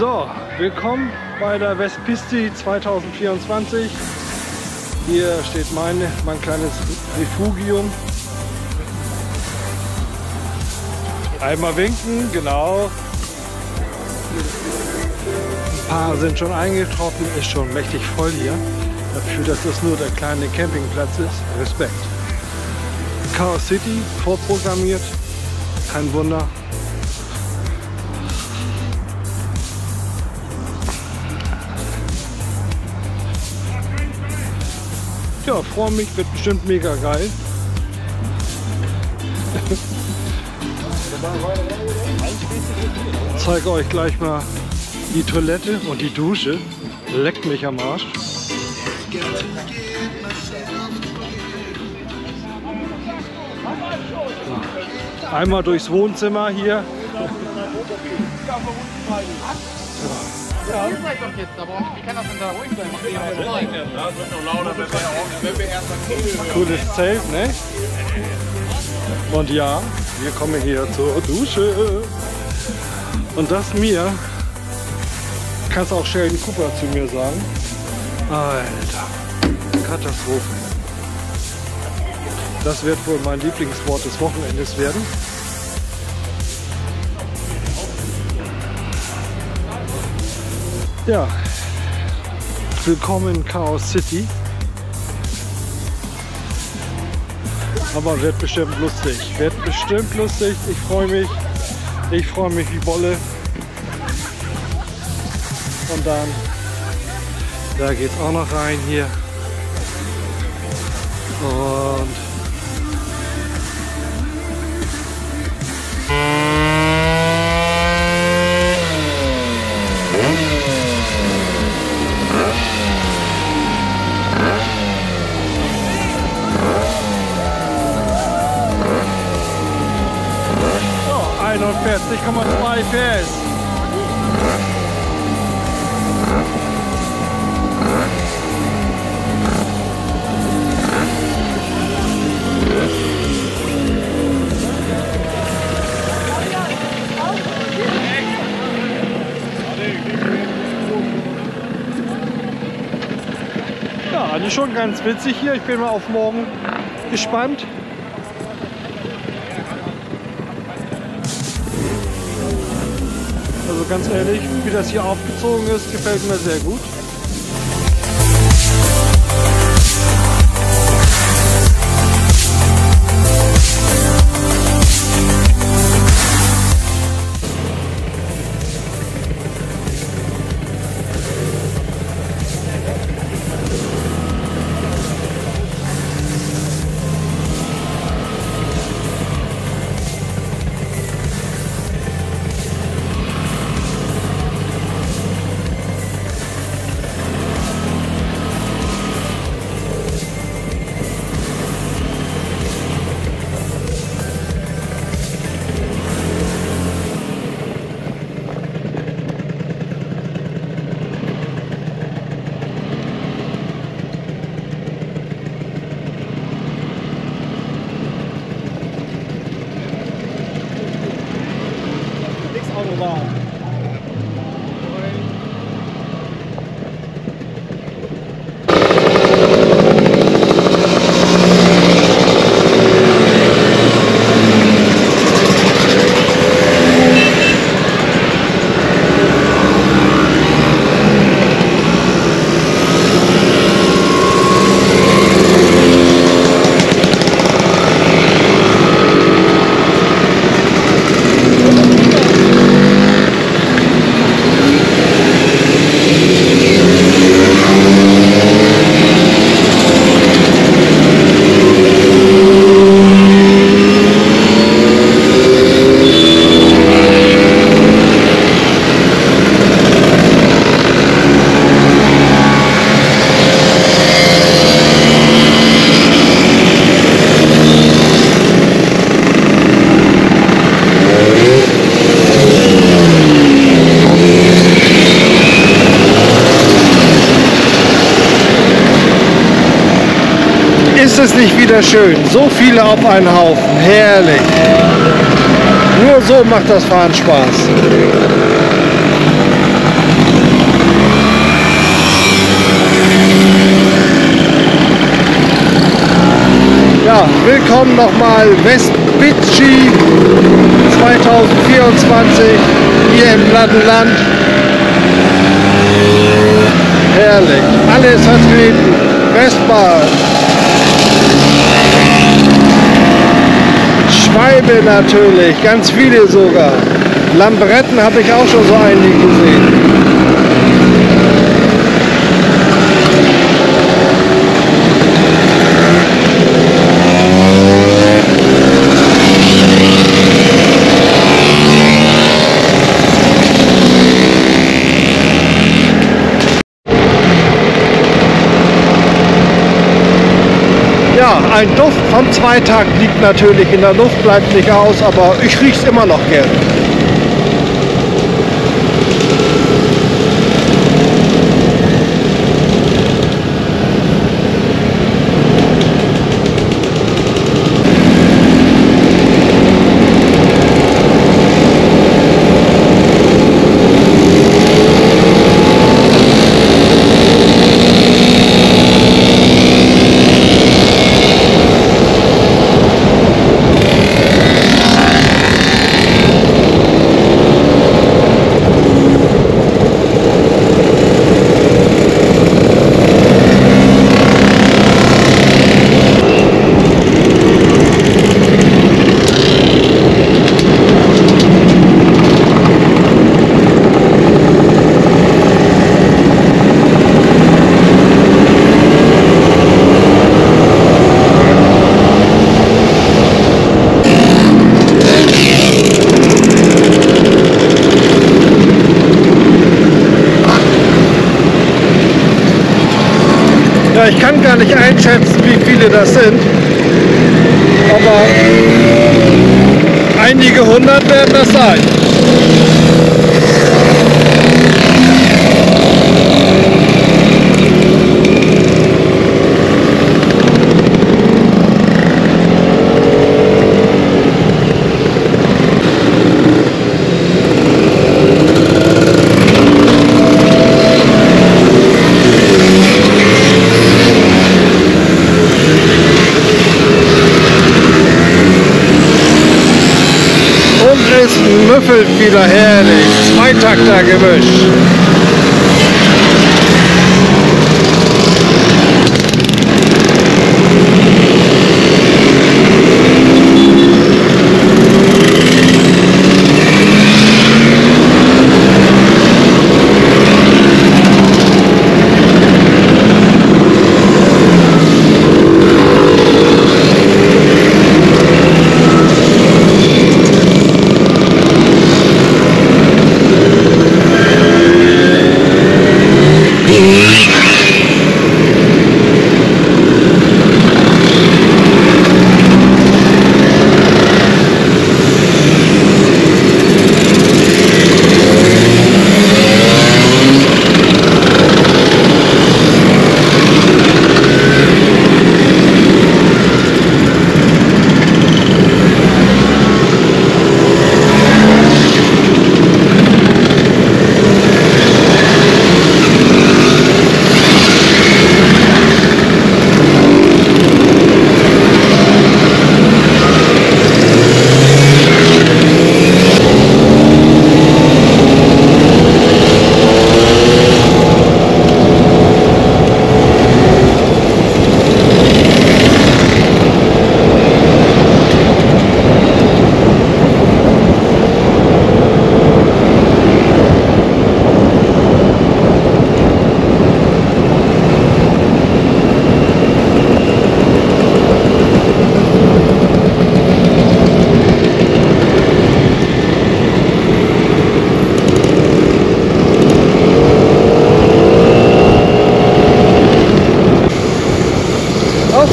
So, willkommen bei der Westpisti 2024. Hier steht meine, mein kleines Refugium. Einmal winken, genau. Ein paar sind schon eingetroffen, ist schon mächtig voll hier. Dafür, dass das nur der kleine Campingplatz ist. Respekt. Chaos City, vorprogrammiert. Kein Wunder. Ja, freue mich, wird bestimmt mega geil. zeige euch gleich mal die Toilette und die Dusche. Leckt mich am Arsch. Einmal durchs Wohnzimmer hier. Ja, aber wie kann das denn da ruhig sein? Macht ihr ja rein. Das wird noch lauter, wenn wir, wenn wir erst am Cooles Zelt, ne? Und ja, wir kommen hier zur Dusche. Und das mir, kannst auch Sheldon Cooper zu mir sagen. Alter, Katastrophe. Das wird wohl mein Lieblingswort des Wochenendes werden. Ja, willkommen in Chaos City. Aber wird bestimmt lustig. Wird bestimmt lustig. Ich freue mich. Ich freue mich wie Bolle. Und dann, da geht's auch noch rein hier. Und PS. Ja, eigentlich schon ganz witzig hier. Ich bin mal auf morgen gespannt. Ganz ehrlich, wie das hier aufgezogen ist, gefällt mir sehr gut. ja schön. So viele auf einen Haufen. Herrlich. Nur so macht das Fahren Spaß. Ja, willkommen nochmal Westbitschi 2024 hier im Plattenland. Herrlich. Alles hat vertreten. Vespa, Schwalbe natürlich, ganz viele sogar. Lambretten habe ich auch schon so einige gesehen. Ein Duft vom Zweitag liegt natürlich in der Luft, bleibt nicht aus, aber ich rieche es immer noch gerne. ich kann gar nicht einschätzen, wie viele das sind. Aber einige hundert werden das sein. Müffelt wieder herrlich. Zweitakter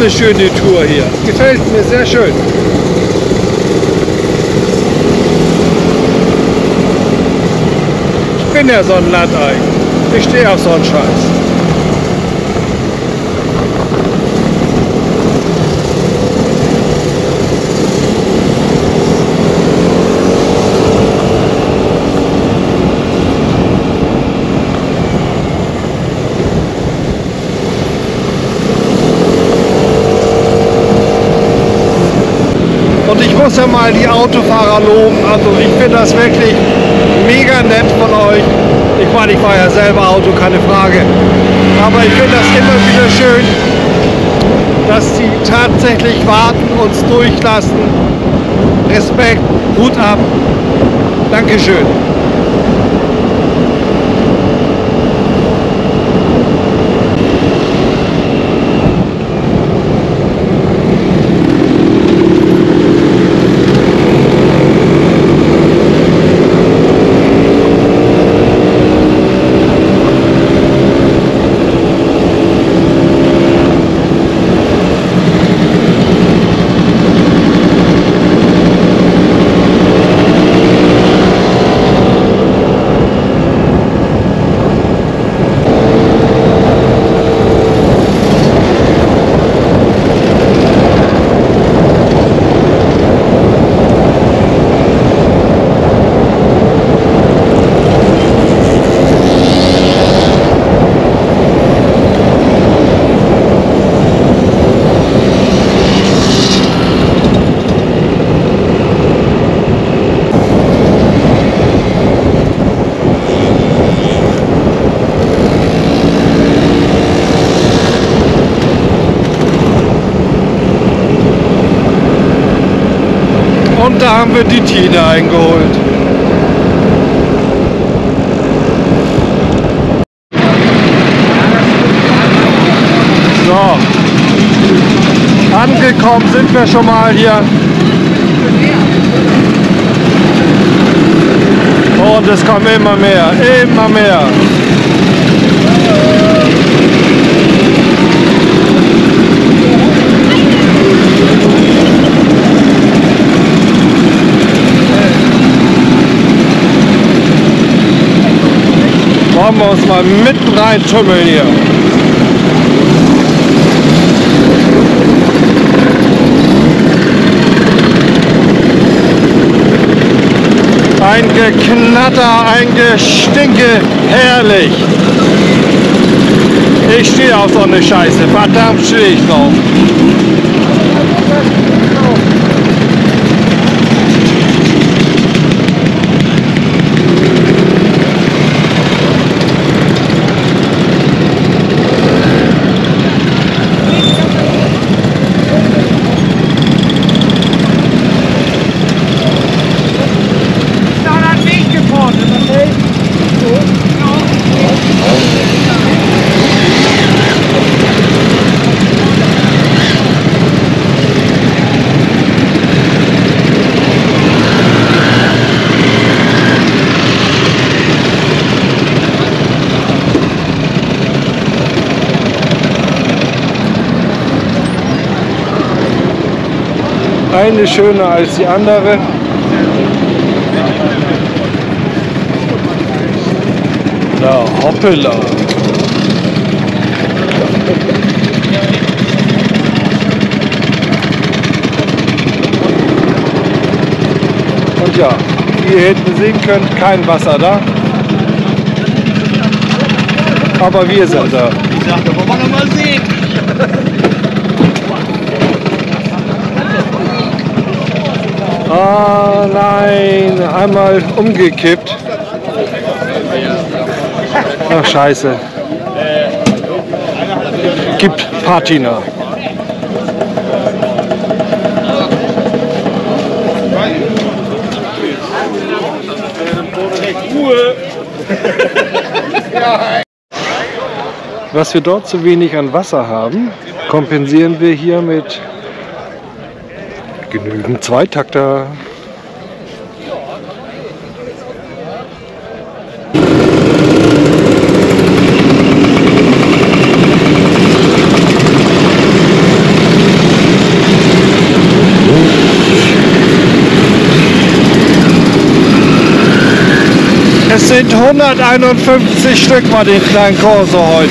eine schöne Tour hier. Gefällt mir sehr schön. Ich bin ja so ein Landei. Ich stehe auf so einen Scheiß. Muss ja mal die Autofahrer loben. Also ich finde das wirklich mega nett von euch. Ich meine, ich fahre ja selber Auto, keine Frage. Aber ich finde das immer wieder schön, dass sie tatsächlich warten, uns durchlassen. Respekt, Hut ab. Dankeschön. Und da haben wir die Tine eingeholt. So. Angekommen sind wir schon mal hier. Und es kommen immer mehr, immer mehr. Wollen wir uns mal mitten rein tummeln hier. Ein Geknatter, ein Gestinke, herrlich. Ich stehe auf so eine Scheiße, verdammt stehe ich drauf. Eine schöner als die andere. Na, hoppala. Und ja, wie ihr hinten sehen könnt, kein Wasser da. Aber wir sind da. Ich dachte, wollen wir mal sehen. Ah nein, einmal umgekippt. Ach scheiße. Gibt Patina. Was wir dort zu wenig an Wasser haben, kompensieren wir hier mit genügend Zweitakter. Es sind 151 Stück bei den kleinen Corso heute.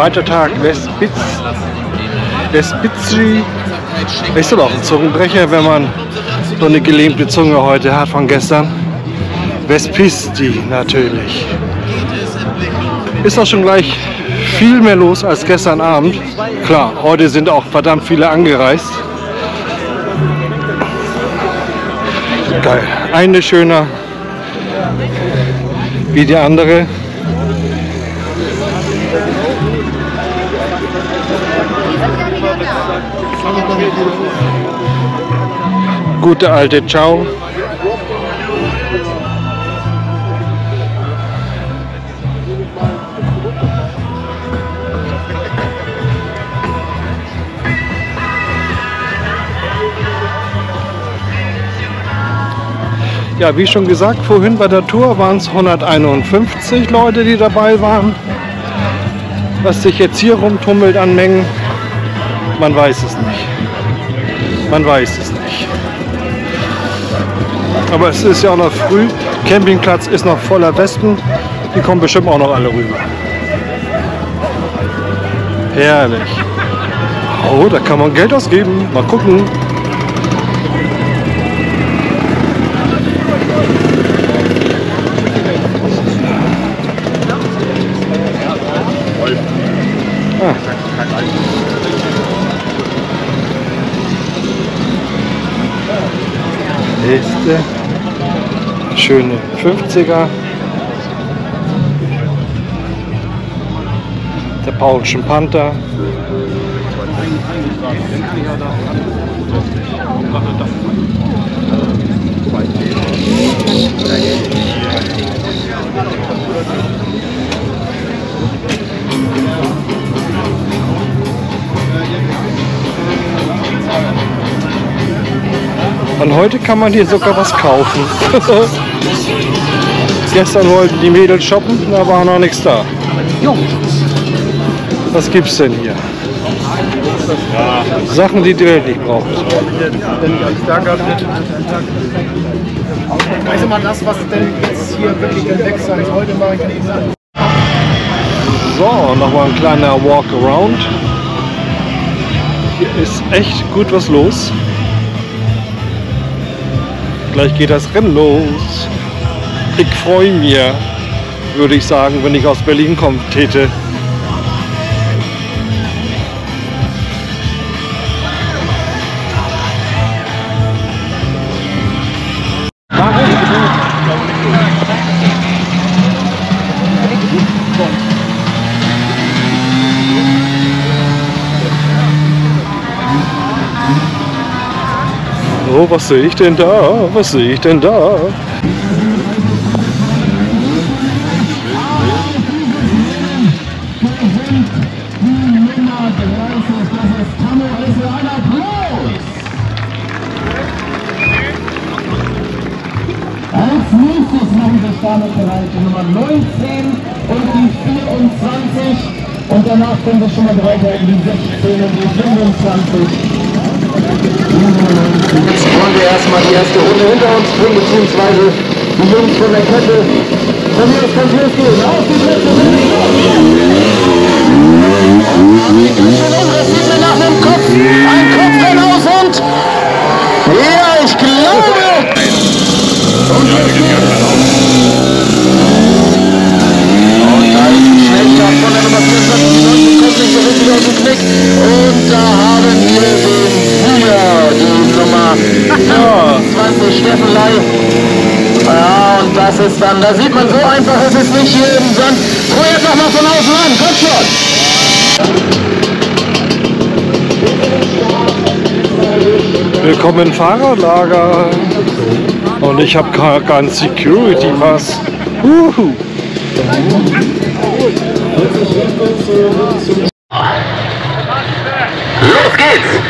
Zweiter Tag Westbitz. Westbitzi. Ist aber auch ein Zungenbrecher, wenn man so eine gelähmte Zunge heute hat von gestern. Vespisti natürlich. Ist auch schon gleich viel mehr los als gestern Abend. Klar, heute sind auch verdammt viele angereist. Geil. Eine schöner wie die andere. Gute alte Ciao. Ja, wie schon gesagt, vorhin bei der Tour waren es 151 Leute, die dabei waren. Was sich jetzt hier rumtummelt an Mengen, man weiß es nicht. Man weiß es nicht. Aber es ist ja auch noch früh. Campingplatz ist noch voller Wespen. Die kommen bestimmt auch noch alle rüber. Herrlich. Oh, da kann man Geld ausgeben. Mal gucken. Nächste. Schöne 50er. Der Paulschen Panther. Und heute kann man hier sogar was kaufen. Gestern wollten die Mädels shoppen, da war noch nichts da. Was gibt's denn hier? Sachen, die die Welt nicht braucht. Also mal das, was denn jetzt hier wirklich entdeckt sein sollte, mache ich nicht sagen. So, nochmal ein kleiner Walk around. Hier ist echt gut was los. Gleich geht das Rennen los. Ich freue mich, würde ich sagen, wenn ich aus Berlin kommen täte. Oh, was sehe ich denn da? Was sehe ich denn da? Als nächstes machen wir Startbereich Nummer 19 und die 24 und danach können wir schon mal weiter in die 16 und die 25. Erstmal die erste Runde hinter uns bringen, beziehungsweise die Jungs von der Kette. Von mir aus kann es losgehen. Auf die Plätze, nach einem Kopf, ein Kopf aus und ja, ich glaube, und da ist die Schnellstart von der Nummer 24, die Leute kommt nicht so richtig aus dem Knick. Und da haben wir die Nummer 20, Steffen Lai. Ja, und das ist dann, da sieht man, so einfach ist es nicht hier im Sand. Hol jetzt nochmal von außen an, komm schon. Willkommen im Fahrradlager. Und ich habe gar keinen Security Pass. Uhu. Los geht's!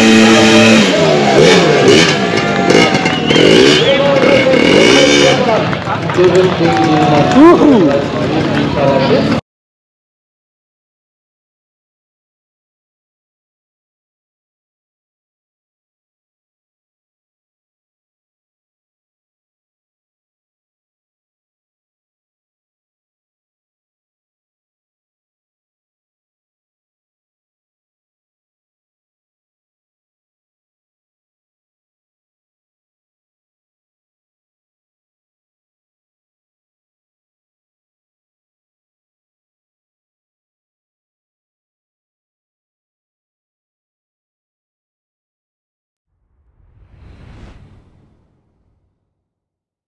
Woehoe!